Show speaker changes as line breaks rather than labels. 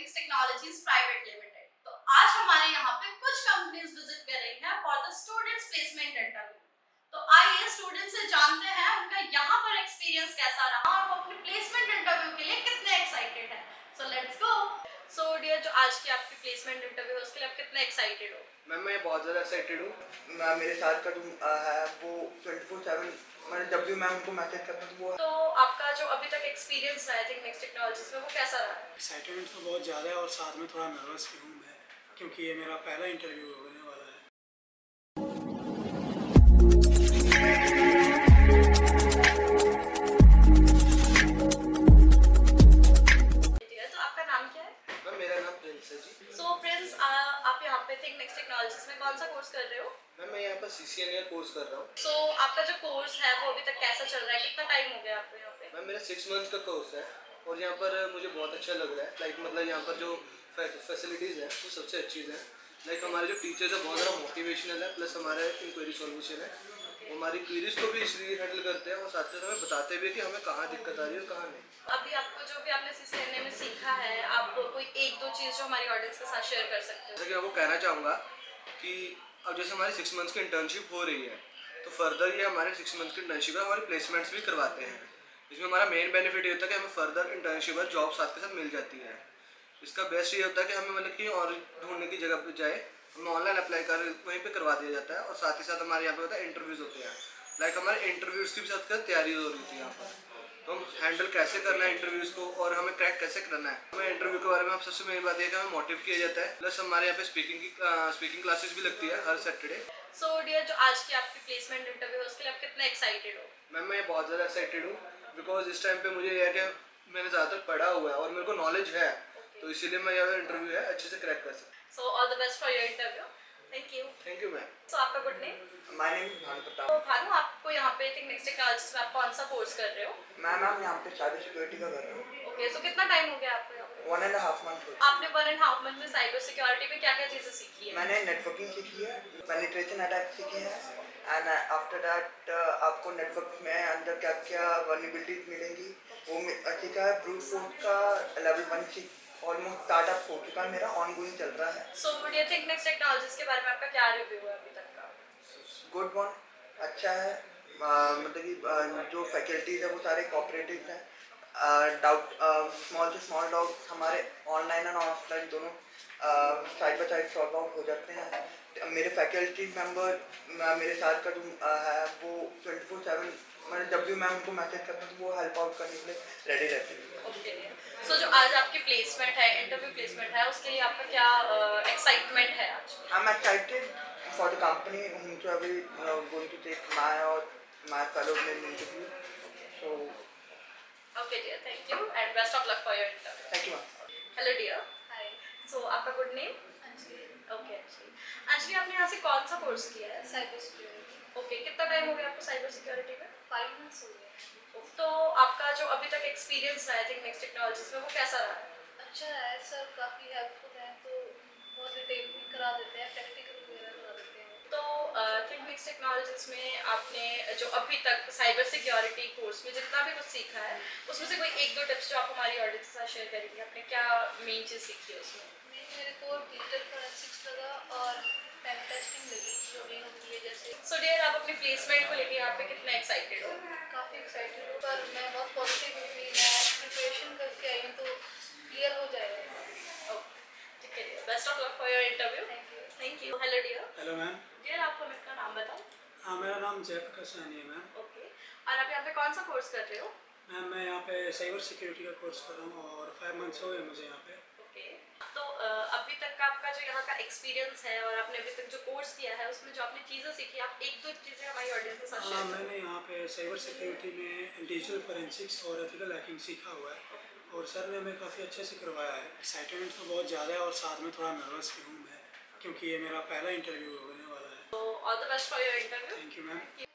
Techniques technologies private limited तो आज हमारे यहाँ पे कुछ कंपनीज़ विज़िट कर रही हैं for the students placement interview तो आइए स्टूडेंट से जानते हैं उनका यहाँ पर एक्सपीरियंस कैसा रहा और वो अपने प्लेसमेंट इंटरव्यू के लिए कितने एक्साइटेड है. So let's go so dear जो आज की आपकी प्लेसमेंट इंटरव्यू है उसके लिए आप कितने एक्साइटेड हो?
मैम मैं बहुत ज़्यादा एक्साइटेड हूँ। मैं- मेरे साथ का जो है वो ट्वेंटी फोर सेवन मैं जब भी मैं उनको मैसेज करता हूँ तो वो
तो आपका जो अभी तक एक्सपीरियंस रहा है थिंक नेक्स्ट टेक्नोलॉजीज़ में वो कैसा रहा है?
एक्साइटमेंट तो बहुत ज़्यादा है और साथ में थोड़ा नर्वस भी हूँ मैं क्योंकि ये मेरा पहला इंटरव्यू होने वाला है।
सो फ्रेंड्स आप यहाँ पे थिंक नेक्स्ट टेक्नोलॉजीज़ में कौन सा कोर्स कर रहे हो?
मैम मैं यहाँ पर सी सी कोर्स कर रहा हूँ।
सो so, आपका जो कोर्स है वो अभी तक कैसा चल रहा है? कितना टाइम हो गया आपको यहाँ पे?
मैम मेरा सिक्स मंथ का कोर्स है और यहाँ पर मुझे बहुत अच्छा लग रहा है। लाइक मतलब यहाँ पर जो फैसिलिटीज़ हैं वो सबसे अच्छी हैं। लाइक हमारे जो टीचर्स हैं बहुत ज़्यादा मोटिवेशनल है प्लस हमारे इंक्वायरी सॉल्यूशन है। हमारी क्वेरीज को भी इसलिए हैंडल करते हैं और साथ साथ हमें बताते भी हैं कि हमें कहाँ दिक्कत आ रही है और कहाँ नहीं।
अभी आपको जो भी आपने में सीखा है आप कोई एक चीज़ जो हमारी ऑडियंस के साथ शेयर कर सकते हो।
जैसा कि मैं कहना चाहूँगा कि अब जैसे हमारी सिक्स मंथ्स की इंटर्नशिप हो रही है तो फर्दर ये हमारे सिक्स मंथ की इंटर्नशिप है हमारे प्लेसमेंट्स भी करवाते हैं। इसमें हमारा मेन बेनिफिट ये होता है कि हमें फर्दर इंटर्नशिप और जॉब साथ के साथ मिल जाती है। इसका बेस्ट ये होता है कि हमें मतलब कि और ढूँढने की जगह पर जाए, हमें ऑनलाइन अप्लाई कर, वहीं पे करवा दिया जाता है और साथ ही साथ हमारे यहाँ पे होता है इंटरव्यूज़ होते हैं। लाइक हमारे इंटरव्यूज़ की भी साथ तैयारी हो रही थी यहाँ पर। हम हैंडल कैसे करना है इंटरव्यूज़ को और हमें क्रैक कैसे करना है? हमें इंटरव्यू के बारे में आप सबसे मेन बात है कि हमें मोटिव किया जाता है। प्लस हमारे यहाँ पे स्पीकिंग की स्पीकिंग क्लासेस भी लगती है हर सैटरडे
सो डियर जो आज की आपकी प्लेसमेंट इंटरव्यू है उसके लिए आप कितने एक्साइटेड हो?
मैम मैं बहुत ज़्यादा एक्साइटेड हूँ बिकॉज़ इस टाइम पे मुझे यह है कि मैंने ज़्यादातर पढ़ा हुआ है और मेरे को नॉलेज है। तो इसीलिए मैं यह इंटरव्यू है अच्छे से क्रैक कर सकता
so all the best for your interview thank you
thank you ma'am
so आपका good name
my name Bhanu Pratap
तो भानु आपको यहाँ पे थिंक नेक्स्ट टेक्नोलॉजीज़ में आप कौन सा कोर्स कर रहे हो?
मैं मैम यहाँ पे साइबर सिक्योरिटी का कर रहा हूँ.
ओके सो कितना टाइम हो गया आपको
वन एंड हाफ़ मंथ
आपने वन एंड हाफ़ मंथ में साइबर सिक्योरिटी में क्या क्या चीज़ें सीखी है?
मैंने नेटवर्किंग सीखी है पेनिट्रेशन अटैक सीखी है एंड आफ्टर दैट आपको नेटवर्क में अंदर क्या क्या वर्निबिलिटीज मिलेंगी वो सीखा है ब्रूट फोर्स का लेवल वन सीख ऑलमोस्ट स्टार्टअप हो चुका है मेरा ऑन गोइंग चल रहा है।
So would you think next technologies के बारे में आपका क्या रिव्यू है अभी तक का?
गुड वन अच्छा है। मतलब कि जो फैकल्टीज है वो सारे कोऑपरेटिव हैं। डाउट स्मॉल से स्मॉल डाउट हमारे ऑनलाइन और ऑफलाइन दोनों side by side solve out हो जाते हैं। मेरे फैकल्टी मेंबर मेरे साथ का जो है वो ट्वेंटी फोर सेवन जब भी मैं उनको मैसेज करता हूँ तो वो हेल्प आउट करने के लिए रेडी रहते हैं।
ओके सो जो आज आपकी प्लेसमेंट है इंटरव्यू प्लेसमेंट है उसके लिए आपका क्या एक्साइटमेंट है आज?
I am excited for the company uh, going to take my or my fellow in interview so
okay dear thank you and best of luck for your interview
thank you ma'am.
Hello dear
hi
so आपका good name okay actually आपने यहाँ से कौन सा course किया है?
Cyber security
okay कितना time हो गया आपको साइबर सिक्योरिटी में?
फाइव मंथ्स हो गए।
तो आपका जो अभी तक एक्सपीरियंस रहा है थिंक नेक्स्ट टेक्नोलॉजीज़ में वो कैसा रहा? है
अच्छा है सर काफ़ी हेल्पफुल है तो बहुत डिटेल भी करा देते हैं प्रैक्टिकल वगैरह करा देते हैं।
तो थिंक नेक्स्ट टेक्नोलॉजीज़ में आपने जो अभी तक साइबर सिक्योरिटी कोर्स में जितना भी कुछ सीखा है उसमें से कोई एक दो टिप्स जो आप हमारी ऑडियंस के साथ शेयर करेंगे आपने क्या मेन चीज़ सीखी है उसमें?
मेरे को डिजिटल फोरेंसिक्स लगा और पेन टेस्टिंग
सो डियर आप अपनी प्लेसमेंट को लेके यहाँ पे कितना एक्साइटेड हो?
काफ़ी एक्साइटेड हूँ पर मैं बहुत पॉजिटिव हूँ कि मैं प्रिपरेशन करके आई हूँ तो क्लियर हो जाएगा।
ठीक है best of luck for your interview
thank you
thank you hello dear
hello ma'am
dear आपको मैं अपना नाम बताओ।
हाँ मेरा नाम जयप्रकाश सैनी है मैम
ओके और आप यहाँ पे कौन सा कोर्स कर रहे हो?
मैम मैं यहाँ पे साइबर सिक्योरिटी का कोर्स कर रहा हूँ और फाइव मंथ्स हो गए मुझे यहाँ पे।
ओके तो अ, अभी तक का आपका जो यहाँ का एक्सपीरियंस है और आपने अभी तक जो कोर्स किया है उसमें जो आपने चीज़ें सीखी आप एक दो चीज़ें हमारी ऑडियंस के साथ
हाँ मैंने यहाँ पे साइबर सिक्योरिटी में डिजिटल फोरेंसिक्स और एथिकल हैकिंग सीखा हुआ है। और सर ने हमें काफ़ी अच्छे से करवाया है। एक्साइटमेंट तो बहुत ज़्यादा है और साथ में थोड़ा नर्वस भी हूँ मैं क्योंकि ये मेरा पहला इंटरव्यू होने वाला है।
तो all the best for your interview
thank you ma'am